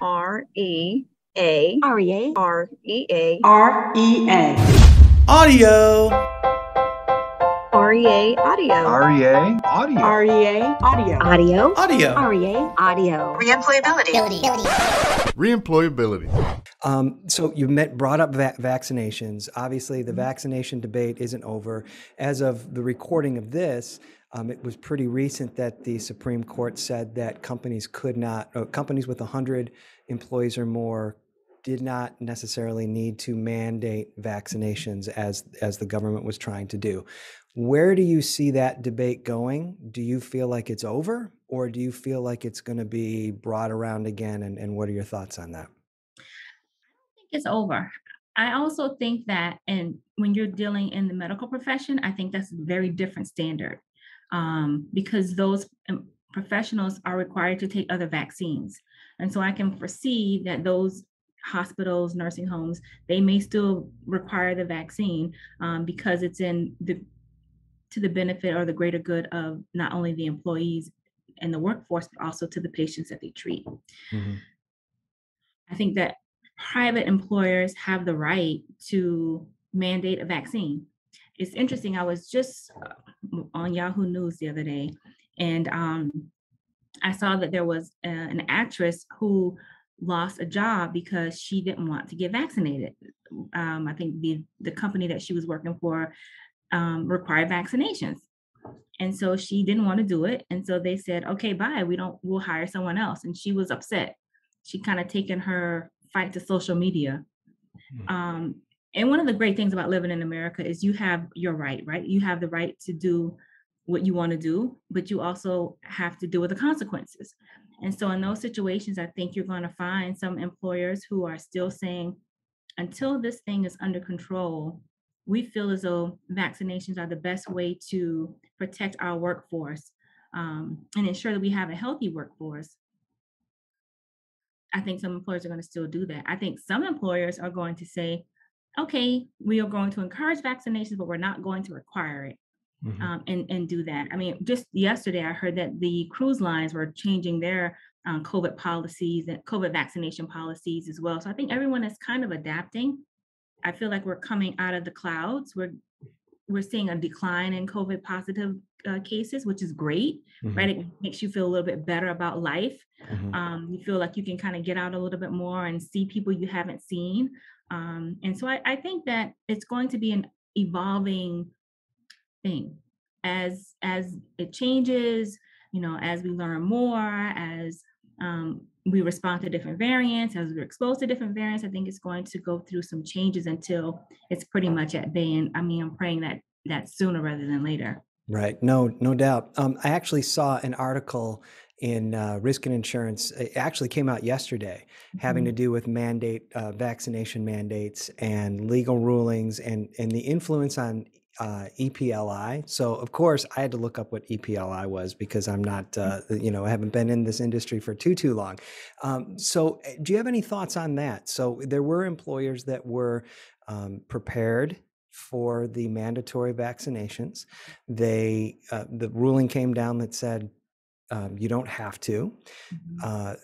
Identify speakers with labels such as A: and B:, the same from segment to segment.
A: R E A
B: R E A
A: R E A
C: R E A.
D: Audio.
A: REA Audio.
E: REA Audio.
C: REA Audio.
B: Audio
D: Audio.
B: R E A Audio
F: Reemployability.
G: Reemployability um, so you met, brought up va- vaccinations. Obviously, the vaccination debate isn't over. As of the recording of this, um, it was pretty recent that the Supreme Court said that companies could not, uh, companies with 100 employees or more did not necessarily need to mandate vaccinations as as the government was trying to do. Where do you see that debate going? Do you feel like it's over, or do you feel like it's going to be brought around again? And, and what are your thoughts on that?
H: I don't think it's over. I also think that, and when you're dealing in the medical profession, I think that's a very different standard um, because those um, professionals are required to take other vaccines. And so I can foresee that those hospitals, nursing homes, they may still require the vaccine um, because it's in the to the benefit or the greater good of not only the employees and the workforce, but also to the patients that they treat. I think that private employers have the right to mandate a vaccine. It's interesting. I was just uh, on Yahoo News the other day, and um, I saw that there was uh, an actress who lost a job because she didn't want to get vaccinated. Um, I think the the company that she was working for um, required vaccinations, and so she didn't want to do it. And so they said, "Okay, bye. We don't. We'll hire someone else." And she was upset. She kind of taken her fight to social media. Um, and one of the great things about living in America is you have your right, right? You have the right to do what you want to do, but you also have to deal with the consequences. And so, in those situations, I think you're going to find some employers who are still saying, until this thing is under control, we feel as though vaccinations are the best way to protect our workforce um, and ensure that we have a healthy workforce. I think some employers are going to still do that. I think some employers are going to say, okay, we are going to encourage vaccinations, but we're not going to require it. Um, and and do that. I mean, just yesterday I heard that the cruise lines were changing their um, COVID policies and COVID vaccination policies as well. So I think everyone is kind of adapting. I feel like we're coming out of the clouds. We're we're seeing a decline in COVID positive uh, cases, which is great, right? It makes you feel a little bit better about life.
G: Mhm.
H: Um, you feel like you can kind of get out a little bit more and see people you haven't seen. Um, and so I, I think that it's going to be an evolving thing as as it changes, you know, as we learn more, as um, we respond to different variants, as we're exposed to different variants, I think it's going to go through some changes until it's pretty much at bay. And I mean, I'm praying that that sooner rather than later.
G: Right. No, no doubt. Um, I actually saw an article in uh, Risk and Insurance. It actually came out yesterday, having to do with mandate uh, vaccination mandates and legal rulings and and the influence on uh, EPLI. So of course I had to look up what EPLI was because I'm not, uh, you know, I haven't been in this industry for too too long. Um, so uh, do you have any thoughts on that? So there were employers that were um, prepared for the mandatory vaccinations. They uh, the ruling came down that said um, you don't have to. Uh,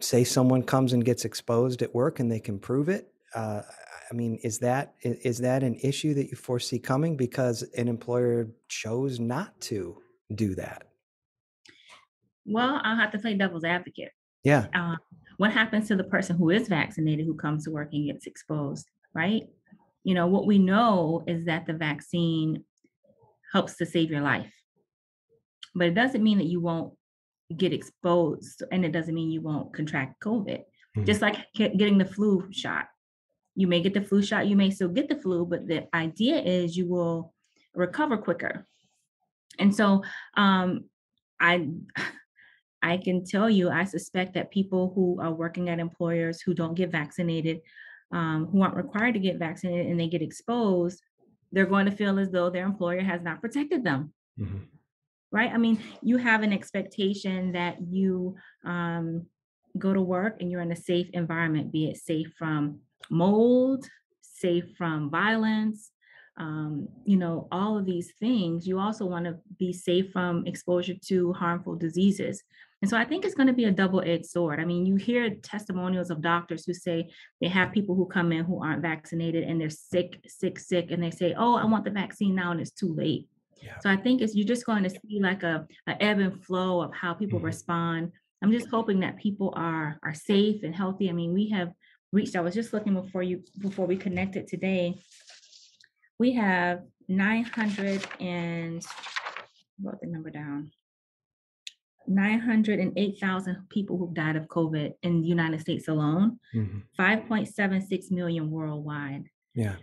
G: say someone comes and gets exposed at work and they can prove it. Uh, I mean, is that is that an issue that you foresee coming because an employer chose not to do that?
H: Well, I'll have to play devil's advocate.
G: Yeah.
H: uh, what happens to the person who is vaccinated who comes to work and gets exposed, right? You know, what we know is that the vaccine helps to save your life, but it doesn't mean that you won't get exposed, and it doesn't mean you won't contract COVID.
G: Mhm.
H: Just like getting the flu shot, you may get the flu shot, you may still get the flu, but the idea is you will recover quicker. And so, um, I I can tell you, I suspect that people who are working at employers who don't get vaccinated, um, who aren't required to get vaccinated, and they get exposed, they're going to feel as though their employer has not protected them.
G: Mhm.
H: Right? I mean, you have an expectation that you um, go to work and you're in a safe environment, be it safe from mold, safe from violence, um, you know, all of these things. You also want to be safe from exposure to harmful diseases. And so I think it's going to be a double edged sword. I mean, you hear testimonials of doctors who say they have people who come in who aren't vaccinated and they're sick, sick, sick, and they say, oh, I want the vaccine now, and it's too late.
G: Yeah.
H: So I think it's you're just going to see like a, a ebb and flow of how people
G: Mhm.
H: respond. I'm just hoping that people are are safe and healthy. I mean, we have reached, I was just looking before you before we connected today. We have 900 and wrote the number down. 908,000 people who've died of COVID in the United States alone,
G: Mhm.
H: 5.76 million worldwide.
G: Yeah,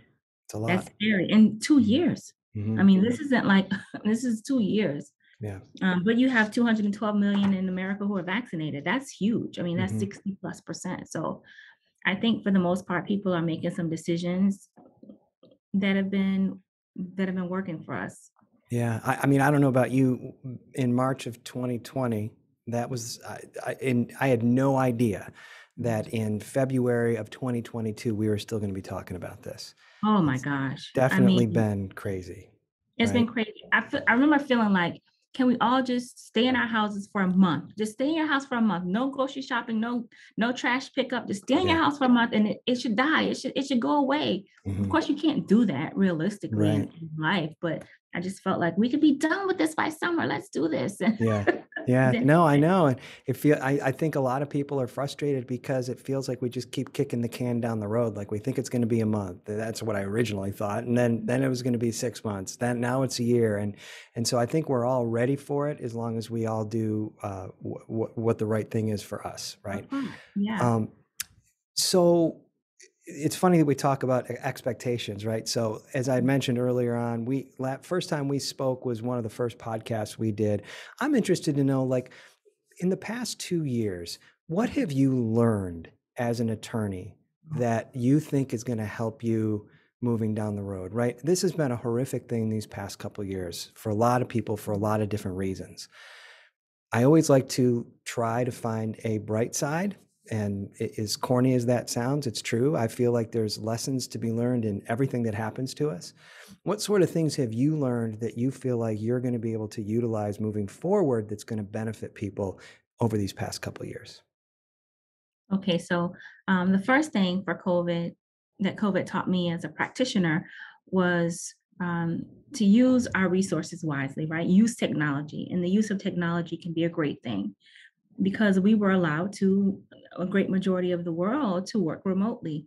G: it's a lot.
H: That's scary in two years.
G: Mhm.
H: I mean, this isn't like this is two years.
G: Yeah.
H: Um, but you have 212 million in America who are vaccinated. That's huge. I mean, that's
G: Mhm.
H: 60 plus percent. So I think for the most part, people are making some decisions that have been that have been working for us.
G: Yeah, I, I mean, I don't know about you. In March of 2020, that was, I, I, and I had no idea that in February of 2022 we were still going to be talking about this.
H: Oh my gosh.
G: Definitely
H: I mean,
G: been crazy.
H: It's been crazy. I feel, I remember feeling like, can we all just stay in our houses for a month? Just stay in your house for a month. No grocery shopping, no no trash pickup. Just stay in your house for a month, and it, it should die. It should it should go away. Of
G: Mhm.
H: course, you can't do that realistically in, in life, but I just felt like we could be done with this by summer. Let's do this.
G: Yeah. Yeah, no, I know. And it feel I, I think a lot of people are frustrated because it feels like we just keep kicking the can down the road. Like we think it's going to be a month. That's what I originally thought. And then then it was going to be six months. Then now it's a year. And and so I think we're all ready for it as long as we all do uh, wh- wh- what the right thing is for us, right?
H: Yeah.
G: Um, so it's funny that we talk about expectations, right? So as I mentioned earlier on, we first time we spoke was one of the first podcasts we did. I'm interested to know, like, in the past two years, what have you learned as an attorney that you think is going to help you moving down the road? Right? This has been a horrific thing these past couple years for a lot of people for a lot of different reasons. I always like to try to find a bright side. And i- as corny as that sounds, it's true. I feel like there's lessons to be learned in everything that happens to us. What sort of things have you learned that you feel like you're going to be able to utilize moving forward that's going to benefit people over these past couple years?
H: Okay, so um, the first thing for COVID that COVID taught me as a practitioner was um, to use our resources wisely, right? Use technology, and the use of technology can be a great thing because we were allowed to, a great majority of the world, to work remotely.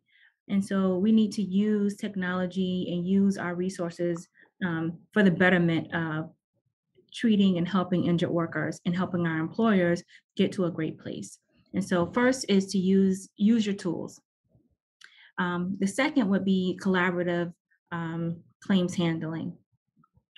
H: And so we need to use technology and use our resources um, for the betterment of treating and helping injured workers and helping our employers get to a great place. And so first is to use use your tools. Um, the second would be collaborative um, claims handling.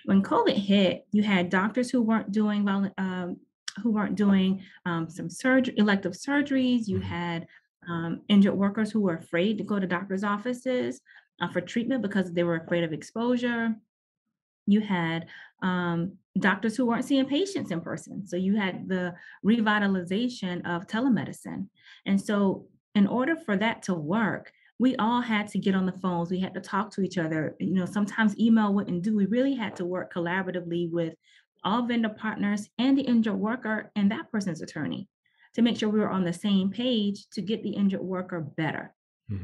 H: When COVID hit, you had doctors who weren't doing well, um, who weren't doing um, some surgery, elective surgeries. You
G: Mhm.
H: had um, injured workers who were afraid to go to doctors' offices uh, for treatment because they were afraid of exposure. You had um, doctors who weren't seeing patients in person. So you had the revitalization of telemedicine. And so, in order for that to work, we all had to get on the phones. We had to talk to each other. You know, sometimes email wouldn't do. We really had to work collaboratively with all vendor partners and the injured worker and that person's attorney to make sure we were on the same page to get the injured worker better.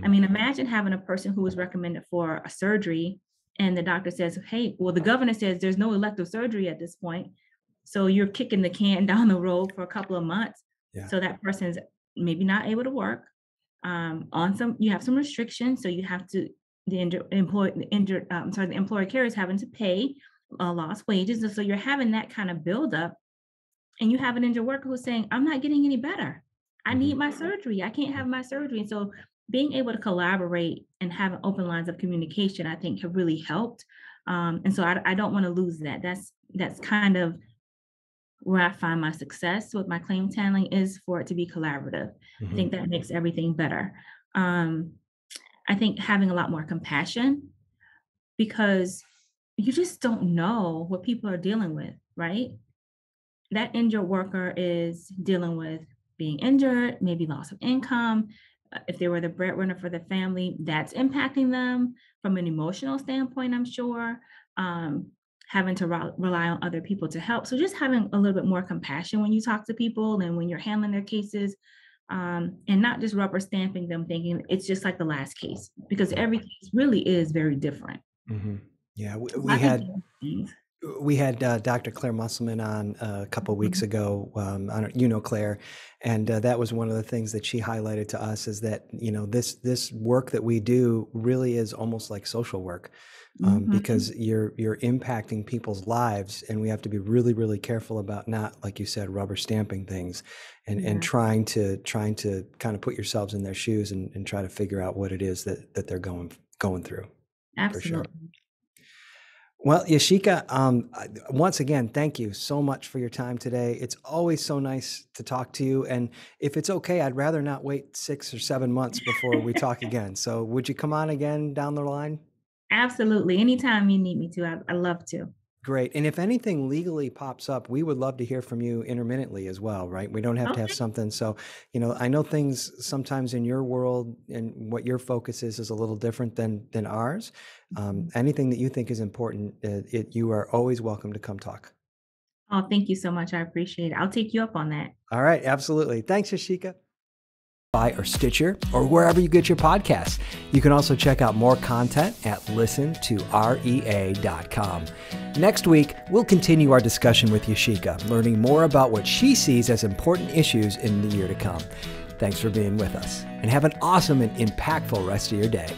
H: I mean, imagine having a person who was recommended for a surgery and the doctor says, hey, well, the governor says there's no elective surgery at this point. So you're kicking the can down the road for a couple of months.
G: Yeah.
H: So that person's maybe not able to work. Um, on some, you have some restrictions. So you have to, the injured employee, the injured, I'm sorry, the employer care is having to pay uh, lost wages. And so you're having that kind of buildup. And you have an injured worker who's saying, I'm not getting any better. I need my surgery. I can't have my surgery. And so being able to collaborate and have open lines of communication, I think have really helped. Um, and so I, I don't want to lose that. That's that's kind of where I find my success with my claims handling is for it to be collaborative. I
G: Mhm.
H: think that makes everything better. Um, I think having a lot more compassion because you just don't know what people are dealing with, right? That injured worker is dealing with being injured, maybe loss of income. Uh, If they were the breadwinner for the family, that's impacting them from an emotional standpoint, I'm sure. Um, having to re- rely on other people to help. So just having a little bit more compassion when you talk to people and when you're handling their cases, um, and not just rubber stamping them, thinking it's just like the last case, because every case really is very different.
G: Mm-hmm. Yeah, we, we had we had uh, Dr. Claire Musselman on uh, a couple weeks
H: Mhm.
G: ago. Um, you know Claire, and uh, that was one of the things that she highlighted to us is that you know this this work that we do really is almost like social work um,
H: Mhm.
G: because you're you're impacting people's lives, and we have to be really really careful about not like you said rubber stamping things, and and trying to trying to kind of put yourselves in their shoes and, and try to figure out what it is that that they're going going through. for sure. Well, Yashika, um, once again, thank you so much for your time today. It's always so nice to talk to you. And if it's okay, I'd rather not wait six or seven months before we talk again. So would you come on again down the line?
H: Absolutely. Anytime you need me to, I, I love to.
G: Great. And if anything legally pops up, we would love to hear from you intermittently as well, right? We don't have to have something. So, you know, I know things sometimes in your world and what your focus is is a little different than than ours. Um, anything that you think is important, uh, it, you are always welcome to come talk.
H: Oh, thank you so much. I appreciate it. I'll take you up on that.
G: All right, absolutely. Thanks, Yashika. Or Stitcher or wherever you get your podcasts. You can also check out more content at listen2rea.com. Next week, we'll continue our discussion with Yashika, learning more about what she sees as important issues in the year to come. Thanks for being with us, and have an awesome and impactful rest of your day.